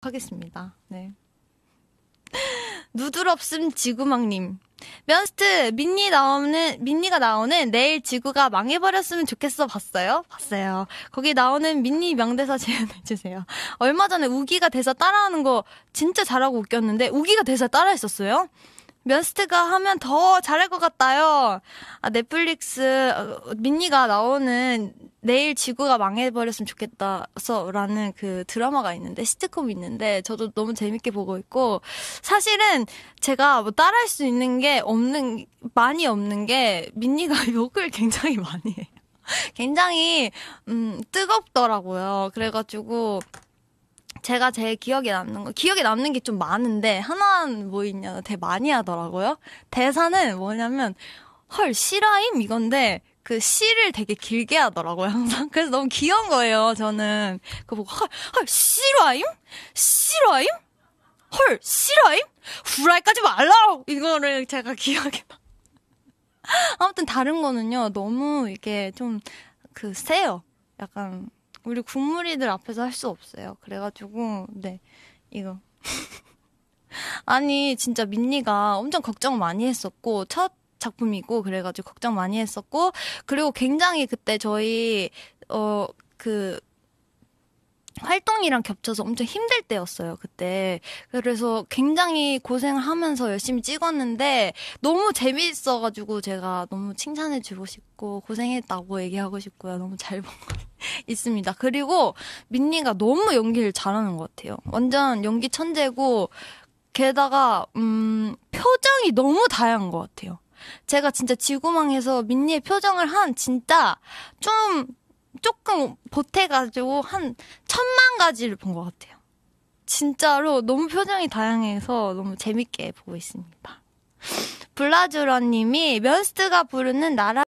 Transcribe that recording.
하겠습니다. 네. 누드럽음 지구망님. 면스트 민니 나오는 민니가 나오는 내일 지구가 망해버렸으면 좋겠어 봤어요? 봤어요. 거기 나오는 민니 명대사 재현해 주세요. 얼마 전에 우기가 대사 따라하는 거 진짜 잘하고 웃겼는데 우기가 대사 따라했었어요? 면스트가 하면 더 잘할 것 같다요. 아, 넷플릭스 어, 민니가 나오는 내일 지구가 망해버렸으면 좋겠다서라는 그 드라마가 있는데 시트콤이 있는데 저도 너무 재밌게 보고 있고 사실은 제가 뭐 따라할 수 있는 게 없는 많이 없는 게 민니가 욕을 굉장히 많이 해요. 굉장히 음 뜨겁더라고요. 그래가지고 제가 제일 기억에 남는 거, 기억에 남는 게 좀 많은데, 하나는 뭐 있냐, 되게 많이 하더라고요. 대사는 뭐냐면, 헐, 실화임? 이건데, 그 시를 되게 길게 하더라고요, 항상. 그래서 너무 귀여운 거예요, 저는. 그거 보고, 헐, 헐, 실화임? 실화임? 헐, 실화임? 후라이까지 말라! 이거를 제가 기억에 나. 아무튼 다른 거는요, 너무 이게 좀, 그, 세요. 약간, 우리 국물이들 앞에서 할 수 없어요. 그래가지고, 네, 이거. 아니, 진짜 민니가 엄청 걱정 많이 했었고, 첫 작품이고, 그래가지고 걱정 많이 했었고, 그리고 굉장히 그때 저희, 어, 그, 활동이랑 겹쳐서 엄청 힘들 때였어요, 그때. 그래서 굉장히 고생을 하면서 열심히 찍었는데 너무 재미있어가지고 제가 너무 칭찬해주고 싶고 고생했다고 얘기하고 싶고요. 너무 잘 본 거 있습니다. 그리고 민니가 너무 연기를 잘하는 것 같아요. 완전 연기 천재고 게다가, 음, 표정이 너무 다양한 것 같아요. 제가 진짜 지구망에서 민니의 표정을 한 진짜 좀 조금 보태가지고 한 천만 가지를 본 것 같아요. 진짜로 너무 표정이 다양해서 너무 재밌게 보고 있습니다. 블라주러님이 면스트가 부르는 나라